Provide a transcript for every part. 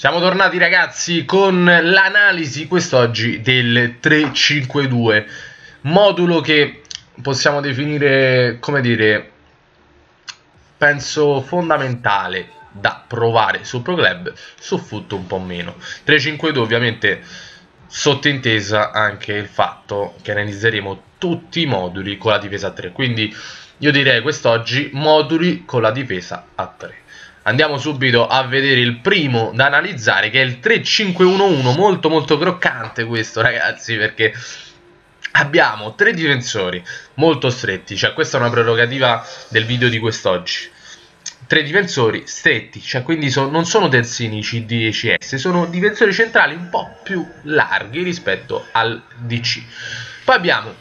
Siamo tornati ragazzi con l'analisi quest'oggi del 352, modulo che possiamo definire, come dire, penso fondamentale da provare su Pro Club, su Foot un po' meno. 352 ovviamente sottintesa anche il fatto che analizzeremo tutti i moduli con la difesa a 3, quindi io direi quest'oggi moduli con la difesa a 3. Andiamo subito a vedere il primo da analizzare che è il 3511, molto molto croccante questo ragazzi perché abbiamo tre difensori molto stretti, cioè questa è una prerogativa del video di quest'oggi. Tre difensori stretti, cioè quindi so, non sono terzini CD e CS, sono difensori centrali un po' più larghi rispetto al DC. Poi abbiamo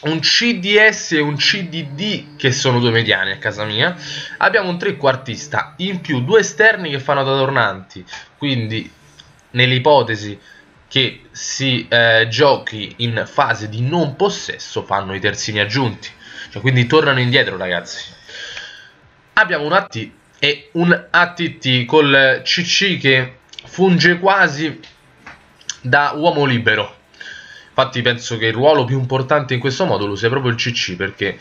un CDS e un CDD che sono due mediani a casa mia abbiamo un trequartista in più due esterni che fanno da tornanti. Quindi nell'ipotesi che si eh, giochi in fase di non possesso fanno i terzini aggiunti. Cioè quindi tornano indietro ragazzi. Abbiamo un AT e un ATT col CC che funge quasi da uomo libero Infatti penso che il ruolo più importante in questo modulo sia proprio il CC perché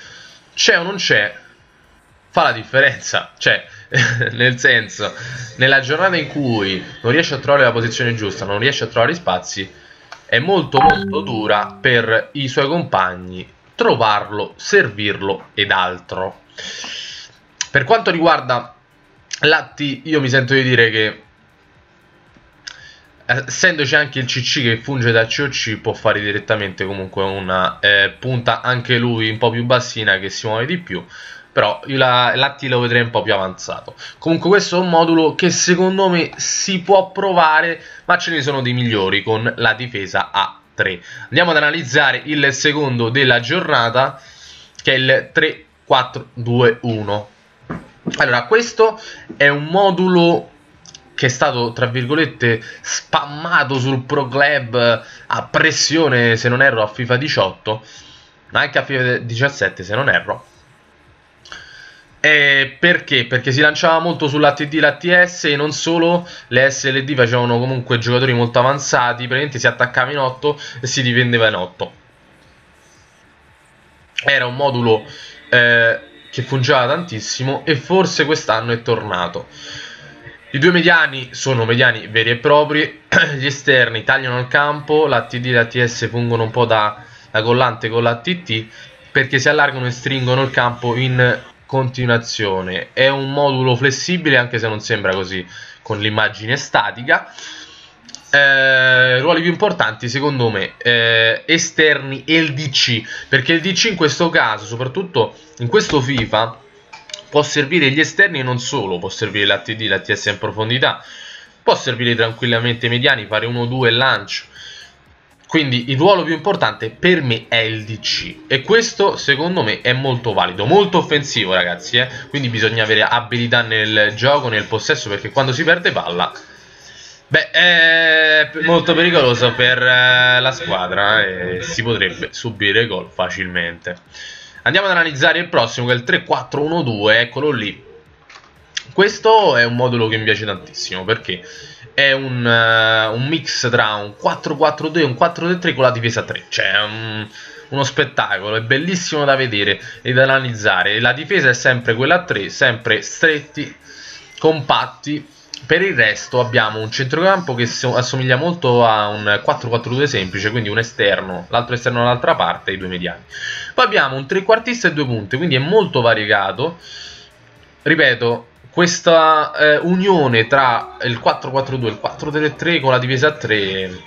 c'è o non c'è fa la differenza. Cioè, nel senso, nella giornata in cui non riesce a trovare la posizione giusta, non riesce a trovare gli spazi, è molto molto dura per i suoi compagni trovarlo, servirlo ed altro. Per quanto riguarda Latti, io mi sento di dire che essendoci anche il CC che funge da COC può fare direttamente comunque una eh, punta anche lui un po' più bassina che si muove di più però io la, l'atti lo vedrei un po' più avanzato. Comunque questo è un modulo che secondo me si può provare ma ce ne sono dei migliori con la difesa a 3 andiamo ad analizzare il secondo della giornata che è il 3 4 2 1 allora questo è un modulo che è stato tra virgolette spammato sul Pro Club a pressione se non erro a FIFA 18 anche a FIFA 17 se non erro e perché? Perché si lanciava molto sull'ATD e l'ATS e non solo le SLD facevano comunque giocatori molto avanzati, praticamente si attaccava in 8 e si difendeva in 8. Era un modulo eh, che fungeva tantissimo e forse quest'anno è tornato. I due mediani sono mediani veri e propri, gli esterni tagliano il campo, l'ATD e l'ATS fungono un po' da, da collante con l'ATT perché si allargano e stringono il campo in continuazione. È un modulo flessibile anche se non sembra così con l'immagine statica. Eh, ruoli più importanti secondo me eh, esterni e il DC perché il DC in questo caso soprattutto in questo FIFA può servire gli esterni e non solo, può servire l'ATD, l'ATS in profondità, può servire tranquillamente i mediani, fare 1-2 e lancio. Quindi il ruolo più importante per me è il DC e questo secondo me è molto valido, molto offensivo ragazzi, eh? quindi bisogna avere abilità nel gioco, nel possesso perché quando si perde palla Beh, è molto pericoloso per eh, la squadra e si potrebbe subire gol facilmente. Andiamo ad analizzare il prossimo che è il 3412, eccolo lì. Questo è un modulo che mi piace tantissimo perché è un, uh, un mix tra un 4-4-2 e un 4-3 con la difesa 3. Cioè è un, uno spettacolo, è bellissimo da vedere e da analizzare. La difesa è sempre quella a 3, sempre stretti, compatti per il resto abbiamo un centrocampo che assomiglia molto a un 4-4-2 semplice, quindi un esterno, l'altro esterno dall'altra parte e i due mediani. Poi abbiamo un trequartista e due punte, quindi è molto variegato. Ripeto, questa eh, unione tra il 4-4-2 e il 4-3-3 con la difesa a 3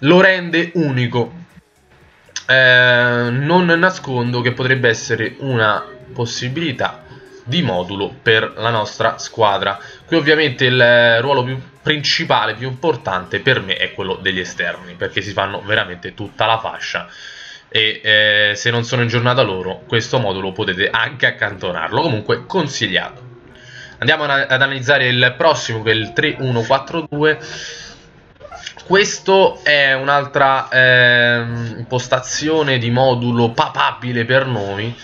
lo rende unico. Eh, non nascondo che potrebbe essere una possibilità di modulo per la nostra squadra. Qui ovviamente il ruolo più principale, più importante per me è quello degli esterni, perché si fanno veramente tutta la fascia e eh, se non sono in giornata loro questo modulo potete anche accantonarlo, comunque consigliato. Andiamo ad analizzare il prossimo che è il 3142 questo è un'altra eh, impostazione di modulo papabile per noi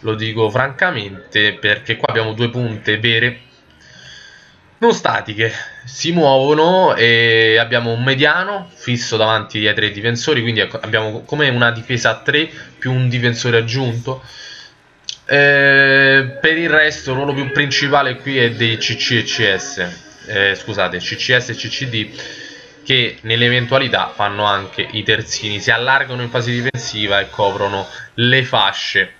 lo dico francamente perché qua abbiamo due punte vere non statiche, si muovono e abbiamo un mediano fisso davanti ai tre difensori, quindi ecco, abbiamo come una difesa a 3 più un difensore aggiunto. Eh, per il resto il ruolo più principale qui è dei CC e CS, eh, scusate, CCS e CCD che nell'eventualità fanno anche i terzini, si allargano in fase difensiva e coprono le fasce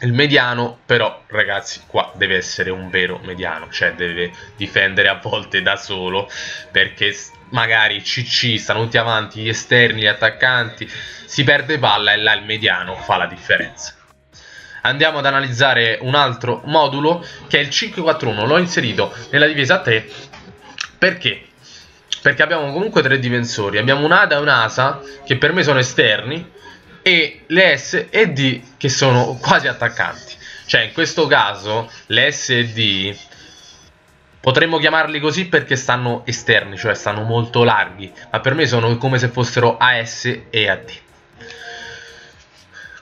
il mediano, però, ragazzi, qua deve essere un vero mediano, cioè deve difendere a volte da solo, perché magari CC stanno tutti avanti, gli esterni, gli attaccanti, si perde palla e là il mediano fa la differenza. Andiamo ad analizzare un altro modulo che è il 5-4-1, l'ho inserito nella difesa 3, perché? Perché abbiamo comunque tre difensori, abbiamo un ADA e un ASA che per me sono esterni, e le S e D che sono quasi attaccanti. Cioè, in questo caso, le S e D potremmo chiamarli così perché stanno esterni, cioè stanno molto larghi, ma per me sono come se fossero AS e AD.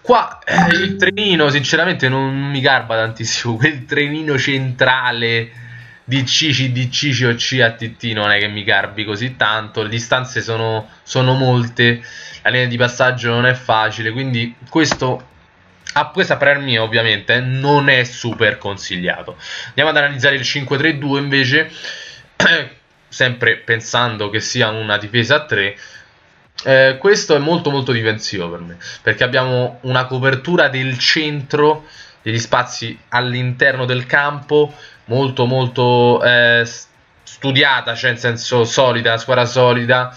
Qua eh, il trenino, sinceramente, non mi garba tantissimo. Quel trenino centrale DC, CDC, COC, ATT non è che mi garbi così tanto. Le distanze sono, sono molte la linea di passaggio non è facile, quindi questo a questa per mia ovviamente non è super consigliato. Andiamo ad analizzare il 5-3-2 invece, sempre pensando che sia una difesa a 3. Eh, questo è molto molto difensivo per me, perché abbiamo una copertura del centro, degli spazi all'interno del campo, molto molto eh, studiata, cioè in senso solida, squadra solida,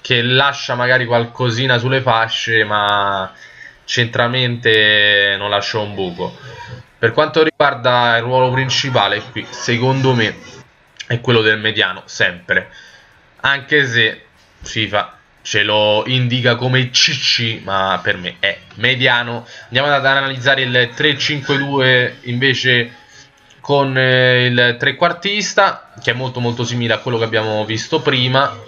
che lascia magari qualcosina sulle fasce, ma centralmente non lascia un buco. Per quanto riguarda il ruolo principale, qui secondo me è quello del mediano, sempre. Anche se FIFA ce lo indica come CC, ma per me è mediano. Andiamo ad analizzare il 3-5-2 invece con eh, il trequartista, che è molto molto simile a quello che abbiamo visto prima.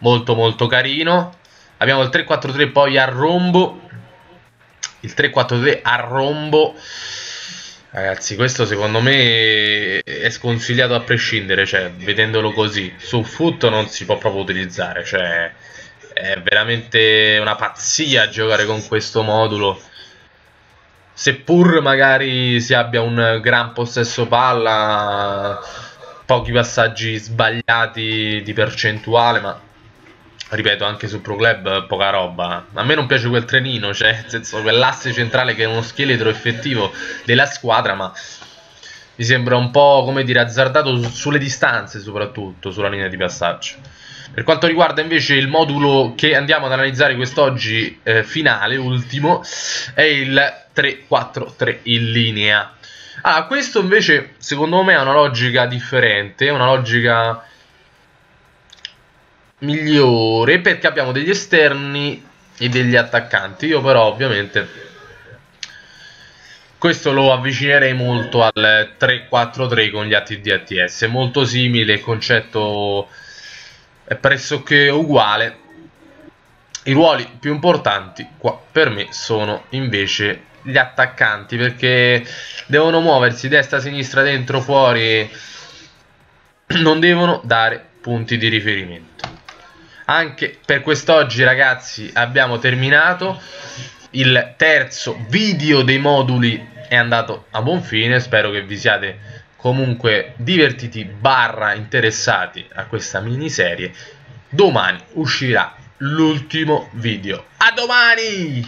Molto molto carino. Abbiamo il 3-4-3 poi a rombo. Il 3-4-3 a rombo. Ragazzi questo secondo me è sconsigliato a prescindere cioè vedendolo così su foot non si può proprio utilizzare cioè è veramente una pazzia giocare con questo modulo seppur magari si abbia un gran possesso palla pochi passaggi sbagliati di percentuale ma ripeto anche su Pro Club poca roba. A me non piace quel trenino cioè nel senso quell'asse centrale che è uno scheletro effettivo della squadra ma mi sembra un po' come dire azzardato sulle distanze soprattutto sulla linea di passaggio per quanto riguarda invece il modulo che andiamo ad analizzare quest'oggi eh, finale, ultimo, è il 3-4-3 in linea. Ah, questo invece secondo me ha una logica differente, una logica migliore perché abbiamo degli esterni e degli attaccanti. Io però ovviamente questo lo avvicinerei molto al 3-4-3 con gli atti di ATS, molto simile, il concetto è pressoché uguale. I ruoli più importanti qua per me sono invece gli attaccanti perché devono muoversi destra, sinistra, dentro, fuori, non devono dare punti di riferimento. Anche per quest'oggi ragazzi abbiamo terminato il terzo video dei moduli è andato a buon fine spero che vi siate comunque divertiti barra interessati a questa miniserie. Domani uscirà l'ultimo video. A domani